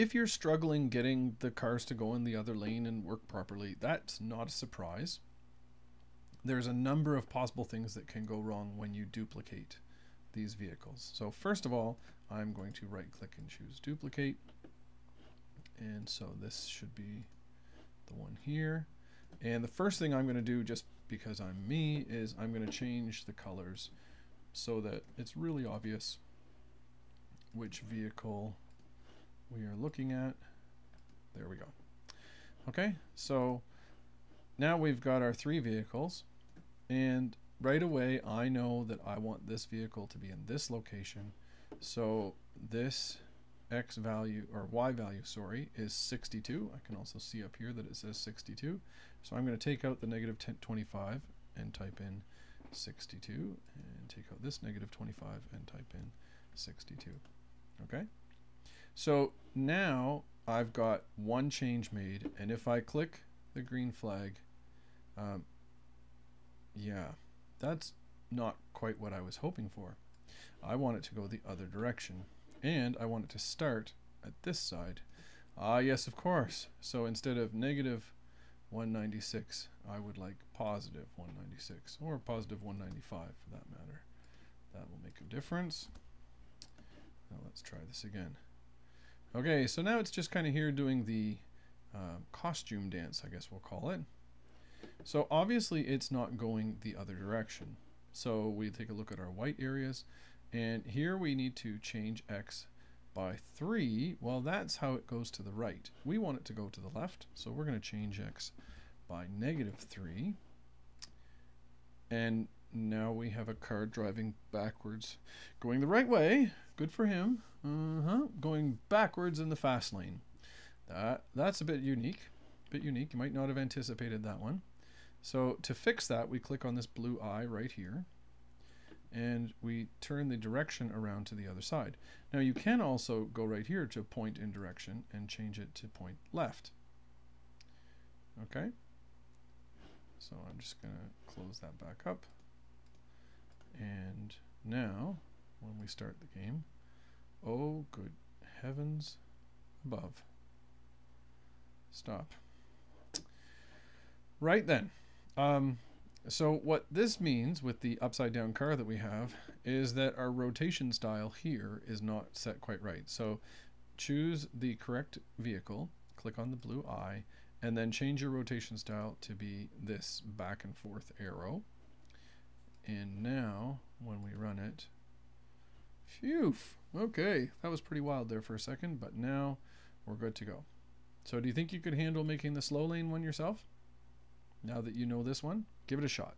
if you're struggling getting the cars to go in the other lane and work properly, that's not a surprise. There's a number of possible things that can go wrong when you duplicate these vehicles. So first of all, I'm going to right click and choose duplicate. And so this should be the one here. And the first thing I'm going to do, just because I'm me, is I'm going to change the colors so that it's really obvious which vehicle we are looking at. There we go. Okay, so now we've got our three vehicles and right away I know that I want this vehicle to be in this location. So this X value or Y value, sorry, is 62. I can also see up here that it says 62. So I'm going to take out the negative 25 and type in 62 and take out this negative 25 and type in 62. Okay? So now I've got one change made and if I click the green flag, um, yeah, that's not quite what I was hoping for. I want it to go the other direction and I want it to start at this side. Ah, yes, of course. So instead of negative 196, I would like positive 196 or positive 195 for that matter. That will make a difference. Now let's try this again. Okay, so now it's just kind of here doing the uh, costume dance, I guess we'll call it. So obviously it's not going the other direction. So we take a look at our white areas and here we need to change x by 3. Well, that's how it goes to the right. We want it to go to the left, so we're going to change x by negative 3. And now we have a car driving backwards, going the right way. Good for him. Uh-huh. Going backwards in the fast lane. That, that's a bit unique. A bit unique. You might not have anticipated that one. So to fix that, we click on this blue eye right here and we turn the direction around to the other side. Now you can also go right here to point in direction and change it to point left. Okay, so I'm just going to close that back up. And now, when we start the game, oh good heavens above. Stop. Right then. Um, so what this means with the upside down car that we have is that our rotation style here is not set quite right. So choose the correct vehicle, click on the blue eye, and then change your rotation style to be this back and forth arrow. And now when we run it, phew, okay, that was pretty wild there for a second, but now we're good to go. So do you think you could handle making the slow lane one yourself? Now that you know this one, give it a shot.